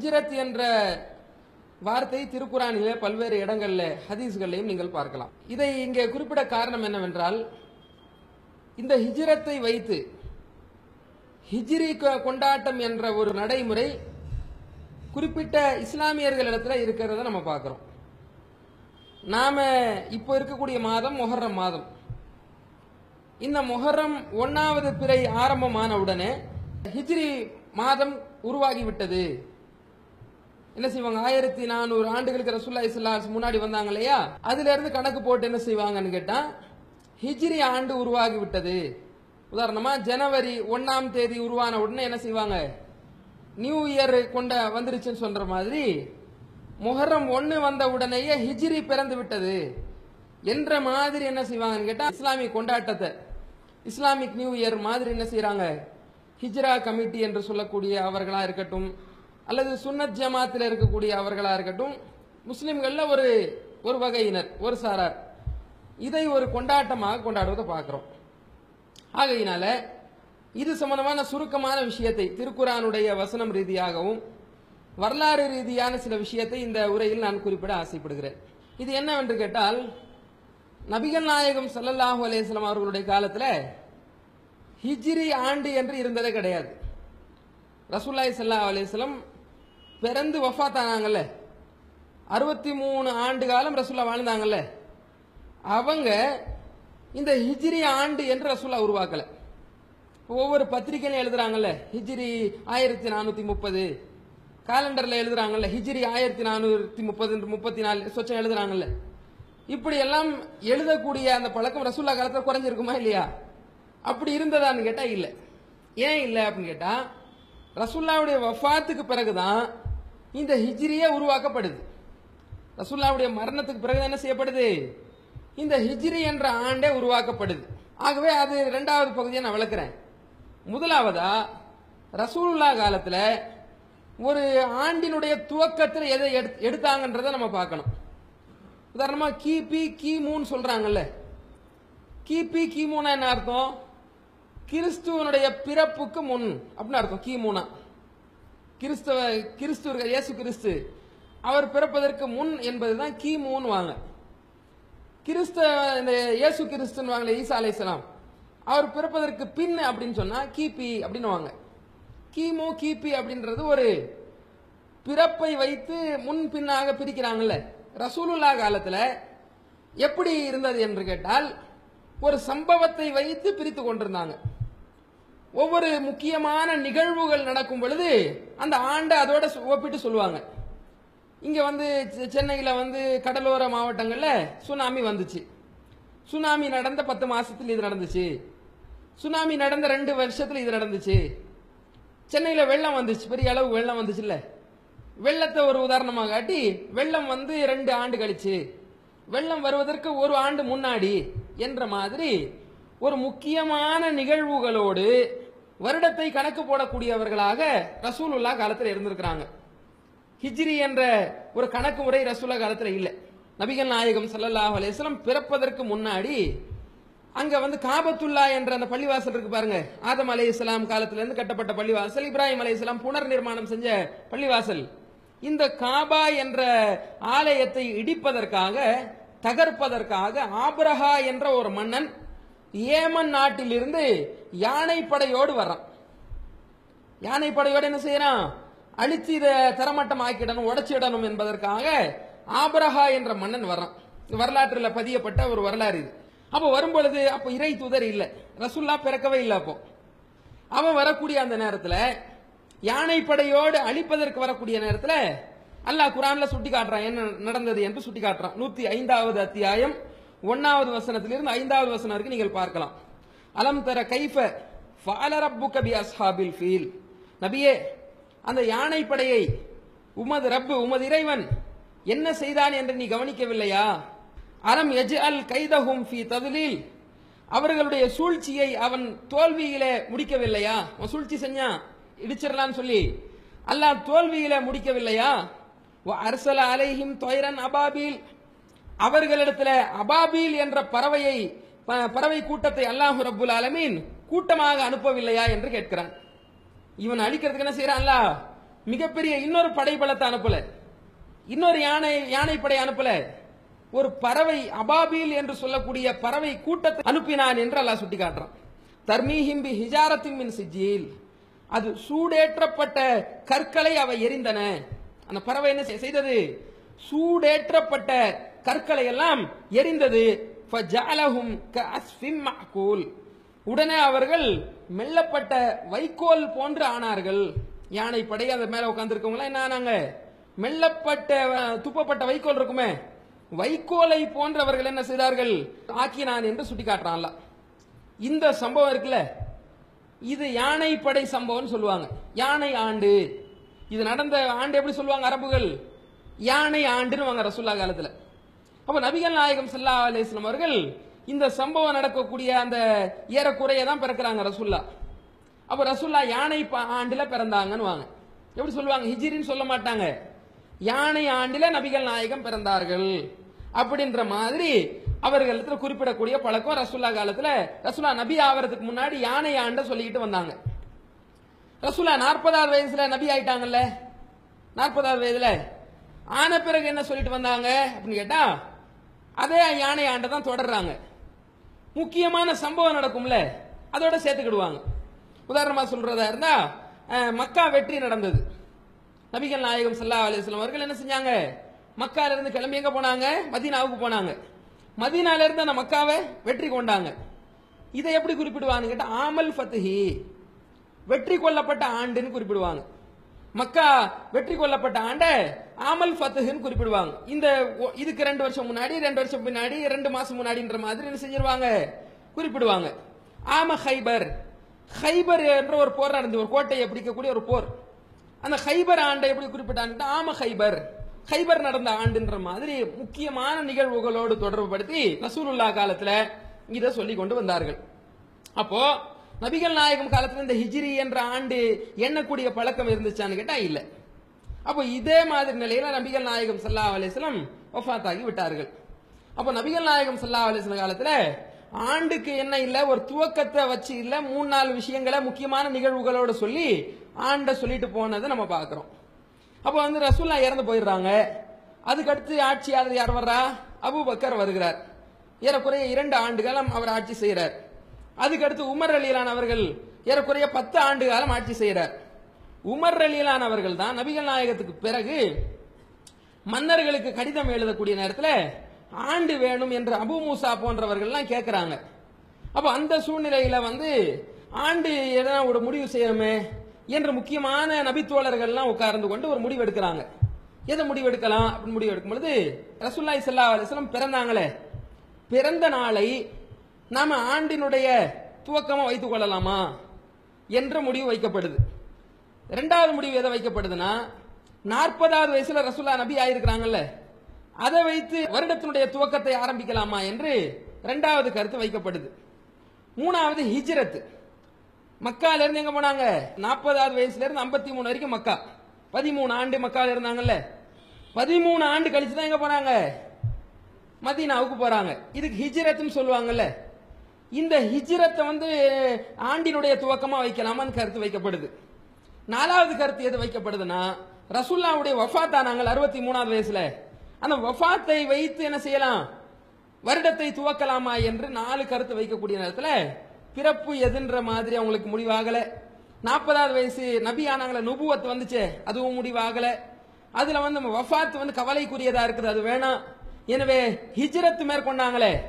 ஹிஜ்ரத் என்ற வார்த்தை திருக்குறானிலே பல்வேறு இடங்களில் ஹதீஸ்களையும் நீங்கள் பார்க்கலாம். இதை இங்கே குறிப்பிட காரணம் என்னவென்றால் இந்த ஹிஜ்ரத்தை வைத்து ஹிஜ்ரி கொ- கொண்டாட்டம் என்ற ஒரு நடைமுறை குறிப்பிட்ட இஸ்லாமியர்களிடத்தில் இருக்கிறத நம்ம பார்க்குறோம். நாம இப்போ இருக்கக்கூடிய மாதம் மொஹர்ரம் மாதம். இந்த மொஹர்ரம் ஒன்றாவது பிறை ஆரம்பமான உடனே ஹிஜ்ரி மாதம் உருவாகிவிட்டது. என்ன செய்வாங்க? ஆயிரத்தி நானூறு ஆண்டுகளுக்கு ரசூல்லா இஸ்லாஸ் முன்னாடி வந்தாங்க இல்லையா? அதுல இருந்து கணக்கு போட்டு என்ன செய்வாங்கன்னு கேட்டா ஹிஜ்ரி ஆண்டு உருவாகி விட்டது. உதாரணமா ஜனவரி ஒன்னாம் தேதி உருவான உடனே என்ன செய்வாங்க? நியூ இயர் கொண்ட வந்துருச்சுன்னு சொல்ற மாதிரி முஹர்ரம் ஒன்று வந்த உடனேயே ஹிஜ்ரி பிறந்து விட்டது. என்ற மாதிரி என்ன செய்வாங்கன்னு கேட்டா இஸ்லாமிக் கொண்டாட்டத்தை இஸ்லாமிக் நியூ இயர் மாதிரி என்ன செய்கிறாங்க ஹிஜ்ரா கமிட்டி என்று சொல்லக்கூடிய அவர்களா இருக்கட்டும் அல்லது சுன்னத் ஜமாத்தில் இருக்கக்கூடிய அவர்களாக இருக்கட்டும் முஸ்லீம்களில் ஒரு ஒரு வகையினர் ஒரு சாரார். இதை ஒரு கொண்டாட்டமாக கொண்டாடுவதை பார்க்குறோம். ஆகையினால இது சம்பந்தமான சுருக்கமான விஷயத்தை திருக்குறானுடைய வசனம் ரீதியாகவும் வரலாறு ரீதியான சில விஷயத்தை இந்த உரையில் நான் குறிப்பிட ஆசைப்படுகிறேன். இது என்னவென்று கேட்டால் நபிகள் நாயகம் சல்லல்லாஹு அலேஸ்லாம் அவர்களுடைய காலத்தில் ஹிஜ்ரி ஆண்டு என்று இருந்ததே கிடையாது. ரசூல்லாய் ஸல்லல்லாஹு அலேஸ்லம் பிறந்து வஃபாத்தானாங்கல்ல அறுபத்தி மூணு ஆண்டு காலம் ரசுல்லா வாழ்ந்தாங்கல்ல? அவங்க இந்த ஹிஜ்ரி ஆண்டு என்று ரசுல்லா உருவாக்கலை. ஒவ்வொரு பத்திரிகையிலும் எழுதுறாங்கல்ல ஹிஜ்ரி ஆயிரத்தி நானூற்றி முப்பது. காலண்டரில் எழுதுறாங்கல்ல ஹிஜ்ரி ஆயிரத்தி நானூற்றி முப்பது முப்பத்தி நாலு சொச்சம் எழுதுறாங்கல்ல. இப்படி எல்லாம் எழுதக்கூடிய அந்த பழக்கம் ரசுல்லா காலத்தில் குறைஞ்சிருக்குமா இல்லையா? அப்படி இருந்ததான்னு கேட்டால் இல்லை. ஏன் இல்லை அப்படின்னு கேட்டால் ரசுல்லாவுடைய வஃபாத்துக்கு பிறகுதான் இந்த ஹிஜ்ரியே உருவாக்கப்படுது. ரசுல்லாவுடைய மரணத்துக்கு பிறகு என்ன செய்யப்படுது? இந்த ஹிஜ்ரி என்ற ஆண்டே உருவாக்கப்படுது. ஆகவே அது ரெண்டாவது பகுதியை நான் விளக்குறேன். முதலாவதா ரசூலுல்லா காலத்தில் ஒரு ஆண்டினுடைய துவக்கத்தில் எதை எடுத்- எடுத்தாங்கன்றதை நம்ம பார்க்கணும். உதாரணமாக கிபி கிமுன்னு சொல்கிறாங்கல்ல கிபி கிமுனா என்ன அர்த்தம்? கிறிஸ்துவனுடைய பிறப்புக்கு முன். அப்படின்னு அர்த்தம் கிமுனா. கிறிஸ்தவ கிறிஸ்துவர்கள் இயேசு கிறிஸ்து அவர் பிறப்பதற்கு முன் என்பதுதான் கிமுன்னு வாங்க. கிறிஸ்தவ இந்த இயேசு கிறிஸ்துன்னு வாங்கல ஈசா அலைஹிஸ்ஸலாம் அவர் பிறப்பதற்கு பின் அப்படின்னு சொன்னா கிபி அப்படின்னு வாங்க. கிமு கிபி அப்படின்றது ஒரு பிறப்பை வைத்து முன் பின்னாக பிரிக்கிறாங்கல்ல. ரசூலுல்லா காலத்துல எப்படி இருந்தது என்று கேட்டால் ஒரு சம்பவத்தை வைத்து பிரித்து கொண்டிருந்தாங்க. ஒவ்வொரு முக்கியமான நிகழ்வுகள் நடக்கும் பொழுது அந்த ஆண்டை அதோட ஒப்பிட்டு சொல்லுவாங்க. இங்கே வந்து சென்னையில் வந்து கடலோர மாவட்டங்களில் சுனாமி வந்துச்சு. சுனாமி நடந்த பத்து மாதத்தில் இது நடந்துச்சு. சுனாமி நடந்த ரெண்டு வருஷத்தில் இது நடந்துச்சு. சென்னையில் வெள்ளம் வந்துச்சு. பெரிய அளவு வெள்ளம் வந்துச்சுல்ல. வெள்ளத்தை ஒரு உதாரணமாக காட்டி வெள்ளம் வந்து ரெண்டு ஆண்டு கழிச்சு. வெள்ளம் வருவதற்கு ஒரு ஆண்டு முன்னாடி என்ற மாதிரி ஒரு முக்கியமான நிகழ்வுகளோடு வருடத்தை கணக்கு போடக்கூடியவர்களாக ரசூலுல்லா காலத்தில் இருந்திருக்கிறாங்க. ஹிஜ்ரி என்ற ஒரு கணக்கு முறை ரசூல்லா காலத்தில் இல்லை. நபிகள் நாயகம் சல்லல்லாஹ் அலைஹி பிறப்பதற்கு முன்னாடி அங்கே வந்து காபத்துல்லா என்ற அந்த பள்ளிவாசல் இருக்கு பாருங்க. ஆதம் அலைஹிஸ்ஸலாம் இஸ்லாம் காலத்திலேருந்து கட்டப்பட்ட பள்ளிவாசல் இப்ராஹிம் இஸ்லாம் புனர் நிர்மாணம் செஞ்ச பள்ளிவாசல். இந்த காபா என்ற ஆலயத்தை இடிப்பதற்காக தகர்ப்பதற்காக ஆபரஹா என்ற ஒரு மன்னன் ஏமன் நாட்டிலிருந்து யானை படையோடு வர்றான். யானை படையோடு என்ன செய்யறான்? அழிச்சு இதை தரமட்டம் ஆக்கிடணும் உடைச்சிடணும் என்பதற்காக ஆபரஹா என்ற மன்னன் வர்றான். வரலாற்றில் பதியப்பட்ட ஒரு வரலாறு இது. அப்போ வரும்பொழுது அப்போ இறை தூதர் இல்லை. ரசுல்லா பிறக்கவே இல்லை அப்போ. அவன் வரக்கூடிய அந்த நேரத்தில் யானை படையோடு அழிப்பதற்கு வரக்கூடிய நேரத்தில் அல்லாஹ் குரான்ல சுட்டி காட்டுறான் என்ன நடந்தது என்று சுட்டி காட்டுறான் நூத்தி ஐந்தாவது அத்தியாயம் ஒன்னாவது வசனத்திலிருந்து ஐந்தாவது வசனம் வரைக்கும் நீங்கள் பார்க்கலாம். அலம் தர கைஃப ஃபாலரப்பு கபி அஸ்ஹாபில் ஃபீல். நபியே அந்த யானை படையை உமது ரப்பு உமது இறைவன் என்ன செய்தான் என்று நீ கவனிக்கவில்லையா? அலம் எஜ் அல் கைதஹும் ஃபி ததுலில். அவர்களுடைய சூழ்ச்சியை அவன் தோல்வியிலே முடிக்கவில்லையா? அவன் சூழ்ச்சி செஞ்சான் இடிச்சிடலான்னு சொல்லி அல்லாஹ் தோல்வியிலே முடிக்கவில்லையா? அரசல அலைஹிம் தொயரன் அபாபீல். அவர்களிடத்துல அபாபீல் என்ற பறவையை ப- பறவை கூட்டத்தை அல்லாஹு ரபுல் ஆலமீன் கூட்டமாக அனுப்பவில்லையா என்று கேட்கிறான். இவன் அழிக்கிறதுக்கு என்ன செய்யறான்ல மிகப்பெரிய இன்னொரு படைபலத்தை அனுப்பல. இன்னொரு யானை யானை படை அனுப்பல. ஒரு பறவை அபாபீல் என்று சொல்லக்கூடிய பறவை கூட்டத்தை அனுப்பினான் என்று அல்லாஹ் சுட்டி காட்டுறான் தர்மீஹிம் பி ஹிஜாரத்தின் மின் சிஜியில் அது சூடேற்றப்பட்ட கற்களை அவை எரிந்தன. அந்த பறவை என்ன செய்தது? சூடேற்றப்பட்ட கற்களை எல்லாம் எரிந்தது உடனே அவர்கள் மெல்லப்பட்ட வைக்கோல் போன்று ஆனார்கள். யானை படை அந்த மேல உட்கார்ந்துருக்கவங்க என்ன ஆனாங்க? மெல்லப்பட்ட துப்பப்பட்ட வைக்கோல் இருக்குமே. வைக்கோலை போன்றவர்கள் என்ன செய்தார்கள்? ஆக்கினான் என்று சுட்டி காட்டுறான் இந்த சம்பவம் இருக்குல்ல? இது யானை படை சம்பவம்னு சொல்லுவாங்க. யானை ஆண்டு. இது நடந்த ஆண்டு எப்படி சொல்லுவாங்க அரபுகள்? யானை ஆண்டுன்னு வாங்க ரசுல்லா காலத்துல. அப்ப நபிகள் நாயகம் சல்லா அலைஹி அவர்கள் இந்த சம்பவம் நடக்கக்கூடிய அந்த ஏறக்குறைய தான் பிறக்கிறாங்க ரசுல்லா. அப்ப ரசுல்லா யானை ஆண்டுல பிறந்தாங்கன்னு வாங்க. எப்படி சொல்லுவாங்க? ஹிஜிரின்னு சொல்ல மாட்டாங்க. யானை ஆண்டில நபிகள் நாயகம் பிறந்தார்கள். அப்படின்ற மாதிரி அவர்களிடத்துல குறிப்பிடக்கூடிய பழக்கம் ரசுல்லா காலத்துல ரசுல்லா நபி ஆவறதுக்கு முன்னாடி யானை ஆண்ட சொல்லிக்கிட்டு வந்தாங்க. ரசுல்லா நாற்பதாவது வயசுல நபி ஆயிட்டாங்கல்ல? நாற்பதாவது வயதுல. ஆன பிறகு என்ன சொல்லிட்டு வந்தாங்க? அப்படின்னு கேட்டா அதே யானை ஆண்டை தான் தொடர்றாங்க. முக்கியமான சம்பவம் நடக்கும்ல அதோட சேர்த்துக்கிடுவாங்க. உதாரணமாக சொல்றதா இருந்தா மக்கா வெற்றி நடந்தது. நபிகள் நாயகம் சல்லா அலிஸ்லாம் அவர்கள் என்ன செஞ்சாங்க? மக்கால கிளம்பி எங்கே போனாங்க? மதீனாவுக்கு போனாங்க. மதீனாலேருந்து அந்த மக்காவை வெற்றி கொண்டாங்க. இதை எப்படி குறிப்பிடுவாங்க கேட்டால் ஆமல் ஃபத்துஹி வெற்றி கொள்ளப்பட்ட ஆண்டுன்னு குறிப்பிடுவாங்க. மக்கா வெற்றி கொள்ளப்பட்ட ஆண்ட ஆமல் ஃபத்துஹ்னு குறிப்பிடுவாங்க. இந்த இதுக்கு ரெண்டு வருஷம் முன்னாடி ரெண்டு வருஷம் பின்னாடி ரெண்டு மாசம் முன்னாடின்ற மாதிரி என்ன செஞ்சிருவாங்க? குறிப்பிடுவாங்க. ஆம ஹைபர். ஹைபர் என்ற ஒரு போர் நடந்து ஒரு கோட்டையை பிடிக்கக்கூடிய ஒரு போர். அந்த ஹைபர் ஆண்டை எப்படி குறிப்பிட்டாங்க ஆம ஹைபர். ஹைபர் நடந்த ஆண்டுன்ற மாதிரி முக்கியமான நிகழ்வுகளோடு தொடர்புபடுத்தி ரசூலுல்லா காலத்துல இதை சொல்லி கொண்டு வந்தார்கள். அப்போ நபிகள் நாயகம் காலத்தில் இந்த ஹிஜிரி என்ற ஆண்டு எண்ணக்கூடிய பழக்கம் இருந்துச்சான்னு கேட்டால் இல்லை. அப்போ இதே மாதிரி நிலையில நபிகள் நாயகம் சல்லா அலைஹி ஒஃபாத் ஆகி விட்டார்கள். அப்போ நபிகள் நாயகம் சல்லா அலைஹி காலத்தில் ஆண்டுக்கு என்ன இல்லை ஒரு துவக்கத்தை வச்சு இல்லை மூணு நாலு விஷயங்களை முக்கியமான நிகழ்வுகளோட சொல்லி ஆண்டை சொல்லிட்டு போனதை நம்ம பார்க்குறோம். அப்போ வந்து ரசூல்லா இறந்து போயிடுறாங்க. அதுக்கடுத்து ஆட்சியாளர் யார் வர்றா? அபூபக்கர் வருகிறார். ஏறக்குறைய இரண்டு ஆண்டுகளும் அவர் ஆட்சி செய்கிறார் அதுக்கடுத்து உமர் அலிலான் அவர்கள் ஏறக்குறைய பத்து ஆண்டு காலம் ஆட்சி செய்கிறார் உமர் அலிலான் அவர்கள் தான் நபிகள் நாயகத்துக்கு பிறகு மன்னர்களுக்கு கடிதம் எழுதக்கூடிய நேரத்தில் ஆண்டு வேணும் என்று அபு மூசா போன்றவர்கள்லாம் கேட்குறாங்க அப்போ அந்த சூழ்நிலையில் வந்து ஆண்டு எதனா ஒரு முடிவு செய்யணுமே என்று முக்கியமான நபித்தோழர்கள்லாம் உட்கார்ந்து கொண்டு ஒரு முடிவு எடுக்கிறாங்க. எதை முடிவு எடுக்கலாம்? அப்படின்னு முடிவு எடுக்கும் பொழுது ரசுல்லாய் ஸல்லல்லாஹு அலிஸ்லாம் பிறந்தாங்களே. பிறந்த நாளை நாம ஆண்டினுடைய துவக்கமா வைத்துக் கொள்ளலாமா என்ற முடிவு வைக்கப்படுது. ரெண்டாவது முடிவு எதை வைக்கப்படுதுன்னா நாற்பதாவது வயசுல ரசுல்லா நபி ஆயிருக்கிறாங்கல்ல அதை வைத்து வருடத்தினுடைய துவக்கத்தை ஆரம்பிக்கலாமா என்று ரெண்டாவது கருத்து வைக்கப்படுது. மூணாவது ஹிஜ்ரத் மக்கால இருந்து எங்க போனாங்க? நாற்பதாவது வயசுல இருந்து ஐம்பத்தி மூணு வரைக்கும் மக்கா. பதிமூணு ஆண்டு மக்கால இருந்தாங்கல்ல பதிமூணு ஆண்டு கழிச்சு தான் எங்க போனாங்க? மதீனாவுக்கு போறாங்க. இதுக்கு ஹிஜ்ரத்னு சொல்லுவாங்கல்ல இந்த ஹிஜ்ரத்தை வந்து ஆண்டினுடைய துவக்கமாக வைக்கலாமான்னு கருத்து வைக்கப்படுது. நாலாவது கருத்து எது வைக்கப்படுதுன்னா ரசுல்லாவுடைய வஃபாத் நாங்கள் அறுபத்தி மூணாவது வயசுல. அந்த வஃபாத்தை வைத்து என்ன செய்யலாம்? வருடத்தை துவக்கலாமா என்று நாலு கருத்து வைக்கக்கூடிய நேரத்தில் பிறப்பு எதுன்ற மாதிரி அவங்களுக்கு முடிவாகல. நாற்பதாவது வயசு நபி ஆனாங்களே நுபுவத்து வந்துச்சே அதுவும் முடிவாகல. அதுல வந்து வஃபாத்து வந்து கவலைக்குரியதா இருக்குது அது வேணாம். எனவே ஹிஜ்ரத் மேற்கொண்டாங்களே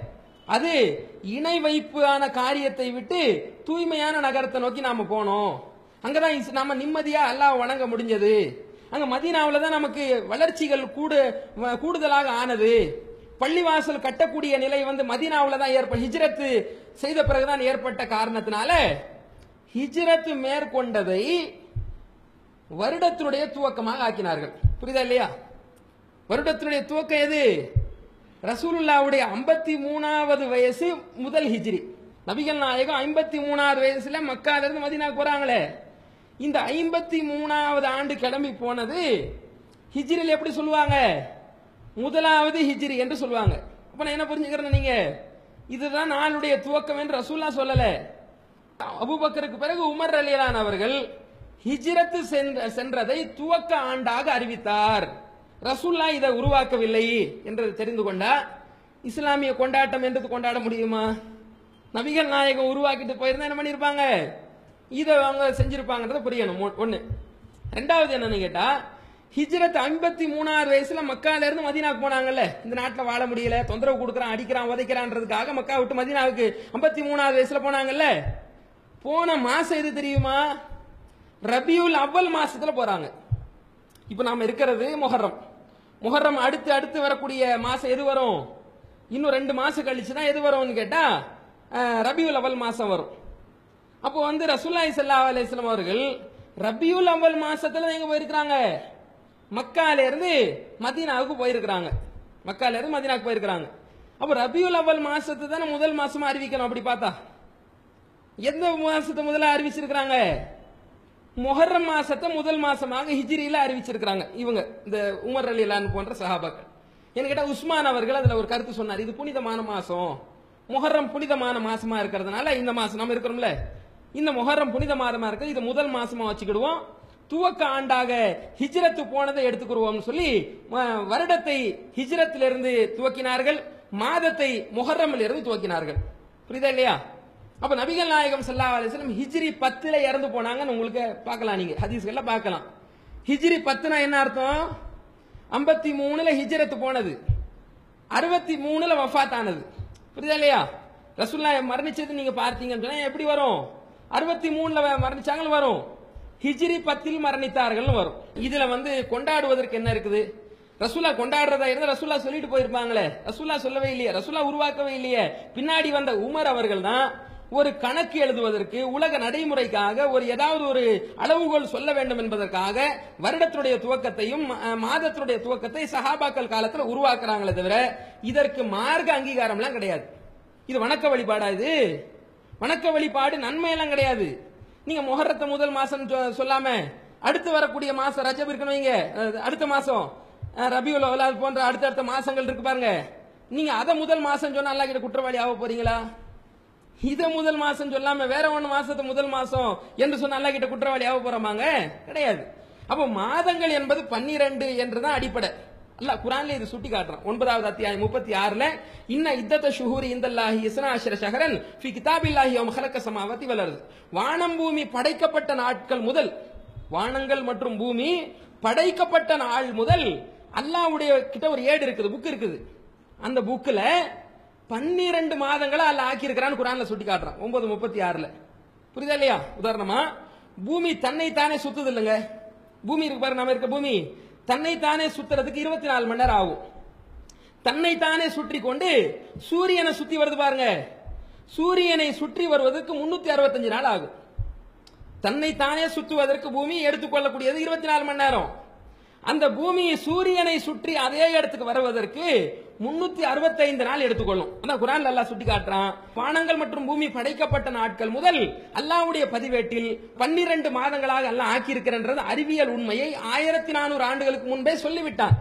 அது இணை வைப்பான காரியத்தை விட்டு தூய்மையான நகரத்தை நோக்கி நாம போனோம். அங்கதான் நாம நிம்மதியா அல்லாஹ் வணங்க முடிஞ்சது. அங்க மதீனாவில் தான் நமக்கு வளர்ச்சிகள் கூடு வ- கூடுதலாக ஆனது. பள்ளிவாசல் கட்டக்கூடிய நிலை வந்து மதீனாவில் தான் ஏற்ப ஹிஜ்ரத்து செய்த பிறகுதான் ஏற்பட்ட காரணத்தினால ஹிஜ்ரத்து மேற்கொண்டதை வருடத்தினுடைய துவக்கமாக ஆக்கினார்கள். புரியுதா இல்லையா? வருடத்தினுடைய துவக்கம் எது? ரசூலுல்லாவுடைய ஐம்பத்தி மூணாவது வயசு முதல் ஹிஜ்ரி. நபிகள் நாயகம் ஐம்பத்தி மூணாவது வயசுல மக்காலிருந்து மதினா போறாங்களே. இந்த ஐம்பத்தி மூணாவது ஆண்டு கிளம்பி போனது ஹிஜ்ரில் எப்படி சொல்லுவாங்க? முதலாவது ஹிஜ்ரி என்று சொல்லுவாங்க. அப்போ நான் என்ன புரிஞ்சுக்கிறேன் நீங்க? இதுதான் நாளுடைய துவக்கம் என்று ரசூல்லா சொல்லல. அபூபக்கருக்கு பிறகு உமர் அலியலான் அவர்கள் ஹிஜ்ரத்து சென்ற- சென்றதை துவக்க ஆண்டாக அறிவித்தார். ரசூல்லா இதை உருவாக்கவில்லை என்று தெரிந்து கொண்டா இஸ்லாமிய கொண்டாட்டம் என்றது கொண்டாட முடியுமா? நபிகள் நாயகம் உருவாக்கிட்டு போயிருந்தா என்ன பண்ணியிருப்பாங்க இதை அவங்க செஞ்சிருப்பாங்கன்றத புரியணும். ஒன்று ரெண்டாவது என்னன்னு கேட்டா ஹிஜ்ரத் ஐம்பத்தி மூணாவது வயசுல மக்கால இருந்து மதீனாக்கு போனாங்கல்ல. இந்த நாட்டில் வாழ முடியல தொந்தரவு கொடுக்குறான் அடிக்கிறான் உதைக்கிறான்றதுக்காக மக்கா விட்டு மதினாவுக்கு ஐம்பத்தி மூணாவது வயசுல போனாங்கல்ல. போன மாசம் எது தெரியுமா? ரபியுல் அவ்வல் மாசத்துல போறாங்க. இப்போ நாம இருக்கிறது மொஹரம் முகரம் அடுத்து அடுத்து வரக்கூடிய மாசம் எது வரும்? இன்னும் ரெண்டு மாசம் கழிச்சு தான் எது வரும்னு கேட்டா ரபியுல் அவல் மாசம் வரும். அப்போ வந்து ரசூல்லாய் சல்லா அலிஸ்லாம் அவர்கள் ரபியுல் அவல் மாசத்துல தான் எங்க போயிருக்கிறாங்க? மக்கால இருந்து மதீனாவுக்கு போயிருக்கிறாங்க. மக்கால இருந்து மதீனாவுக்கு போயிருக்கிறாங்க. அப்போ ரபியுல் அவல் மாசத்தை தானே முதல் மாசமா அறிவிக்கணும் அப்படி பார்த்தா? எந்த மாசத்தை முதல்ல அறிவிச்சிருக்கிறாங்க? மொஹர்ரம் மாசத்தை முதல் மாசமாக ஹிஜ்ரியில அறிவிச்சிருக்கிறாங்க. இவங்க இந்த உமர் அலிலான் போன்ற சஹாபாக்கள். என்ன உஸ்மான் அவர்கள் அதுல ஒரு கருத்து சொன்னார். இது புனிதமான மாசம். முஹர்ரம் புனிதமான மாசமா இருக்கிறதுனால இந்த மாசம் நம்ம இருக்கிறோம்ல. இந்த முஹர்ரம் புனித மாதமா இருக்கு இது முதல் மாசமா வச்சுக்கிடுவோம். துவக்க ஆண்டாக ஹிஜ்ரத்து போனதை எடுத்துக்கிடுவோம்னு சொல்லி வருடத்தை ஹிஜ்ரத்திலிருந்து துவக்கினார்கள். மாதத்தை முஹர்ரமில் இருந்து துவக்கினார்கள். புரியுதா இல்லையா? அப்ப நபிகள் நாயகம் சல்லா அலிஸ்லம் ஹிஜ்ரி பத்துல இறந்து போனாங்கன்னு உங்களுக்கு பார்க்கலாம் நீங்க. ஹதீஸ்கள்ல பார்க்கலாம். ஹிஜ்ரி பத்துனா என்ன அர்த்தம்? ஐம்பத்தி மூணுல ஹிஜ்ரத்து போனது. அறுபத்தி மூணுல வஃபாத் ஆனது புரியுதா இல்லையா? ரசுல்லா மரணிச்சது நீங்க பார்த்தீங்கன்னு சொன்னா எப்படி வரும்? அறுபத்தி மூணுல மரணிச்சாங்கன்னு வரும். ஹிஜ்ரி பத்தில் மரணித்தார்கள்னு வரும். இதுல வந்து கொண்டாடுவதற்கு என்ன இருக்குது? ரசூலா கொண்டாடுறதா இருந்தா ரசூலா சொல்லிட்டு போயிருப்பாங்களே. ரசூலா சொல்லவே இல்லையே. ரசூலா உருவாக்கவே இல்லையே. பின்னாடி வந்த உமர் அவர்கள் தான் ஒரு கணக்கு எழுதுவதற்கு உலக நடைமுறைக்காக ஒரு ஏதாவது ஒரு அளவுகோல் சொல்ல வேண்டும் என்பதற்காக வருடத்தினுடைய துவக்கத்தையும் மாதத்துடைய மாதத்தினுடைய துவக்கத்தை சஹாபாக்கள் காலத்தில் உருவாக்குறாங்களே தவிர இதற்கு மார்க்க அங்கீகாரம்லாம் கிடையாது. இது வணக்க வழிபாடா இது? வணக்க வழிபாடு நன்மையெல்லாம் கிடையாது. நீங்க முகரத்தை முதல் மாசம் சொ- சொல்லாம அடுத்து வரக்கூடிய மாசம் ரஜப் இருக்குன்னு வைங்க. அடுத்த மாசம் அஹ், ரபியுல் போன்ற அடுத்தடுத்த மாசங்கள் இருக்கு பாருங்க. நீங்க அதை முதல் மாசம் சொன்னா அல்லா கிட்ட குற்றவாளி ஆக போறீங்களா? இதை முதல் மாசம் சொல்லாம வேற ஒன்று மாசத்தை முதல் மாசம் என்று சொன்ன அல்லாஹ் கிட்ட குற்றவாளி ஆக போறோமாங்க? கிடையாது. அப்போ மாதங்கள் என்பது பன்னிரண்டு என்றுதான் அடிப்படை. அல்ல குரான்ல இது சுட்டி காட்டுறான். ஒன்பதாவது அத்தியாயம் முப்பத்தி ஆறுல இன்ன இத்தத்த ஷுஹூரி இந்தல்லாஹி இஸ்னா அஷர ஷஹரன் ஃபி கிதாபில்லாஹி ஓம் ஹலக்க சமாவத்தி வளருது வானம் பூமி படைக்கப்பட்ட நாட்கள் முதல் வானங்கள் மற்றும் பூமி படைக்கப்பட்ட நாள் முதல் அல்லாஹ்வுடைய கிட்ட ஒரு ஏடு இருக்குது புக் இருக்குது. அந்த புக்கில் பன்னிரண்டு மாதங்களா அல்ல ஆக்கியிருக்கிறான்னு குரான்ல சுட்டி காட்டுறான். ஒன்பது முப்பத்தி ஆறுல. புரியுதா இல்லையா? உதாரணமா பூமி தன்னை தானே சுத்துது இல்லைங்க? பூமி இருக்கு பாரு நம்ம இருக்க பூமி. தன்னை தானே சுத்துறதுக்கு இருபத்தி நாலு மணி நேரம் ஆகும். தன்னை தானே சுற்றி கொண்டு சூரியனை சுத்தி வருது பாருங்க. சூரியனை சுற்றி வருவதற்கு முன்னூத்தி அறுபத்தஞ்சு நாள் ஆகும். தன்னை தானே சுற்றுவதற்கு பூமி எடுத்துக்கொள்ளக்கூடியது இருபத்தி நாலு மணி நேரம். அந்த பூமி சூரியனை சுற்றி அதே இடத்துக்கு வருவதற்கு முன்னூத்தி அறுபத்தைந்து நாள் எடுத்துக்கொள்ளும். அதான் குரான் அல்லாஹ் சுட்டி காட்டுறான். வானங்கள் மற்றும் பூமி படைக்கப்பட்ட நாட்கள் முதல் அல்லாவுடைய பதிவேட்டில் பன்னிரண்டு மாதங்களாக அல்லாஹ் ஆக்கியிருக்கிறன்றது அறிவியல் உண்மையை ஆயிரத்தி நானூறு ஆண்டுகளுக்கு முன்பே சொல்லிவிட்டான்.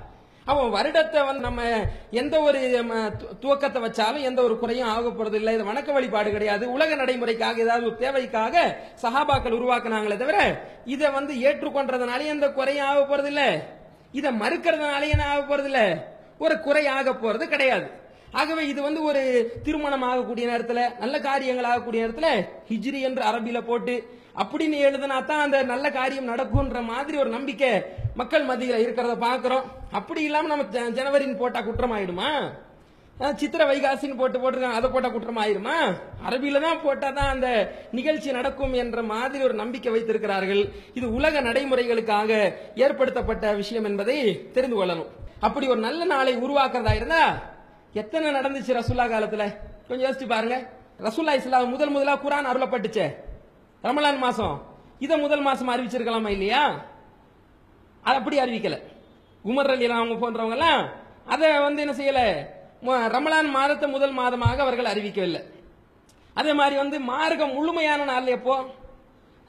அவன் வருடத்தை வந்து நம்ம எந்த ஒரு து- துவக்கத்தை வச்சாலும் எந்த ஒரு குறையும் ஆக போறது இல்லை. இது வணக்க வழிபாடு கிடையாது. உலக நடைமுறைக்காக ஏதாவது ஒரு தேவைக்காக சகாபாக்கள் உருவாக்குனாங்களே தவிர இதை வந்து ஏற்றுக்கொண்டதுனால எந்த குறையும் ஆக போறது இல்லை. இதை மறுக்கிறதுனால என்ன ஆக போறது இல்லை? ஒரு குறை ஆக போறது கிடையாது. ஆகவே இது வந்து ஒரு திருமணம் ஆகக்கூடிய நேரத்தில் நல்ல காரியங்கள் ஆகக்கூடிய நேரத்தில் ஹிஜ்ரி என்று அரபியில் போட்டு அப்படின்னு எழுதுனா தான் அந்த நல்ல காரியம் நடக்கும்ன்ற மாதிரி ஒரு நம்பிக்கை மக்கள் மத்தியில் இருக்கிறத பார்க்குறோம். அப்படி இல்லாமல் நம்ம ஜ- ஜனவரின்னு போட்டால் குற்றம் ஆயிடுமா சித்திர வைகாசின்னு போட்டு போட்டிருக்காங்க அதை போட்டால் குற்றம் ஆயிருமா அரபியில தான் போட்டால் தான் அந்த நிகழ்ச்சி நடக்கும் என்ற மாதிரி ஒரு நம்பிக்கை வைத்திருக்கிறார்கள். இது உலக நடைமுறைகளுக்காக ஏற்படுத்தப்பட்ட விஷயம் என்பதை தெரிந்து கொள்ளணும். அப்படி ஒரு நல்ல நாளை உருவாக்குறதா இருந்தா எத்தனை நடந்துச்சு ரசுல்லா காலத்தில்? கொஞ்சம் யோசிச்சு பாருங்க. ரசுல்லா இஸ்லாம் முதல் முதலாக குரான் அருளப்பட்டுச்சே. ரமலான் மாசம். இதை முதல் மாசம் அறிவிச்சிருக்கலாமா இல்லையா? அதை அப்படி அறிவிக்கல. உமர் அலி அவங்க போன்றவங்கலாம் அதை வந்து என்ன செய்யல? ரமலான் மாதத்தை முதல் மாதமாக அவர்கள் அறிவிக்கவில்லை. அதே மாதிரி வந்து மார்க்கம் முழுமையான நாள் எப்போ?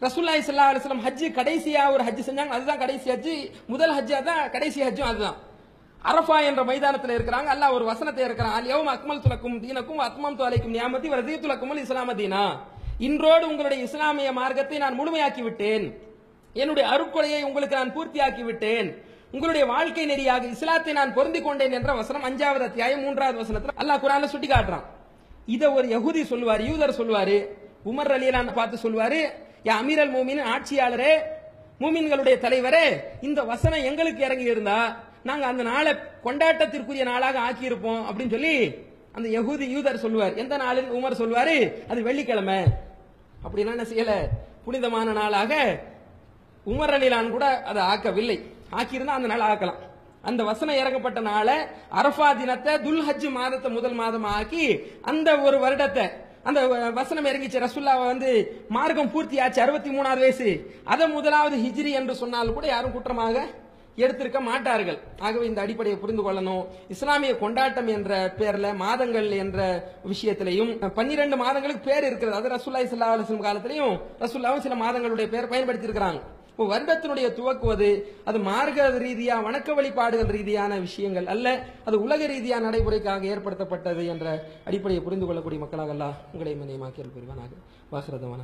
ரசூல்லாய் சல்லா அலுவலம் ஹஜ்ஜு ஹஜ் ஒரு ஹஜ் செஞ்சாங்க. அதுதான் கடைசி ஹஜ் முதல் ஹஜ்ஜாக தான் கடைசி ஹஜ்ஜும் அதுதான். அரஃபா என்ற மைதானத்தில் இருக்கிறாங்க. அல்லாஹ் ஒரு வசனத்தை இருக்கிறான் அல்யவும் அக்மல் துலக்கும் தீனக்கும் அத்மம் துலைக்கும் நியாமதி வரதி துலக்கும் இஸ்லாம தீனா. இன்றோடு உங்களுடைய இஸ்லாமிய மார்க்கத்தை நான் முழுமையாக்கி விட்டேன். என்னுடைய அருட்கொலையை உங்களுக்கு நான் பூர்த்தியாக்கி விட்டேன் உங்களுடைய வாழ்க்கை நெறியாக இஸ்லாத்தை நான் பொருந்தி கொண்டேன் என்ற வசனம் அஞ்சாவது அத்தியாயம் மூன்றாவது வசனத்தில் அல்லாஹ் குரான சுட்டி காட்டுறான் இதை ஒரு யகுதி சொல்லுவார் யூதர் சொல்லுவாரு உமர் அலியலான் பார்த்து சொல்லுவாரு யா அமீரல் மூமின் ஆட்சியாளரே மூமின்களுடைய தலைவரே இந்த வசனம் எங்களுக்கு இறங்கி இருந்தா நாங்க அந்த நாளை கொண்டாட்டத்திற்குரிய நாளாக ஆக்கியிருப்போம் அப்படின்னு சொல்லி அந்த யகுதி யூதர் சொல்லுவார். எந்த நாளில் உமர் சொல்வாரு அது வெள்ளிக்கிழமை. அப்படின்னா என்ன செய்யல? புனிதமான நாளாக உமர் அலிலான் கூட அதை ஆக்கவில்லை. ஆக்கியிருந்தா அந்த நாள் ஆக்கலாம். அந்த வசனம் இறங்கப்பட்ட நாளை அரஃபா தினத்தை துல்ஹஜ் மாதத்தை முதல் மாதம் ஆக்கி அந்த ஒரு வருடத்தை அந்த வசனம் இறங்கிச்சு. ரசுல்லாவை வந்து மார்க்கம் பூர்த்தி ஆச்சு அறுபத்தி மூணாவது வயசு. அதை முதலாவது ஹிஜ்ரி என்று சொன்னால் கூட யாரும் குற்றமாக எடுத்திருக்க மாட்டார்கள். ஆகவே இந்த அடிப்படையை புரிந்து கொள்ளணும். இஸ்லாமிய கொண்டாட்டம் என்ற பேர்ல மாதங்கள் என்ற விஷயத்திலையும் பன்னிரண்டு மாதங்களுக்கு பேர் இருக்கிறது. அது ரசுல்லா இஸ்லா அலுவலம் காலத்திலையும் ரசுல்லாவும் சில மாதங்களுடைய பேர் பயன்படுத்தி இருக்கிறாங்க இப்போ வருடத்தினுடைய துவக்குவது அது மார்க்க ரீதியா வணக்க வழிபாடுகள் ரீதியான விஷயங்கள் அல்ல அது உலக ரீதியா நடைமுறைக்காக ஏற்படுத்தப்பட்டது என்ற அடிப்படையை புரிந்து கொள்ளக்கூடிய மக்களாக அல்லாஹ் உங்களை மனிதமாக்கியல் புரிவானாக. வாசரதமான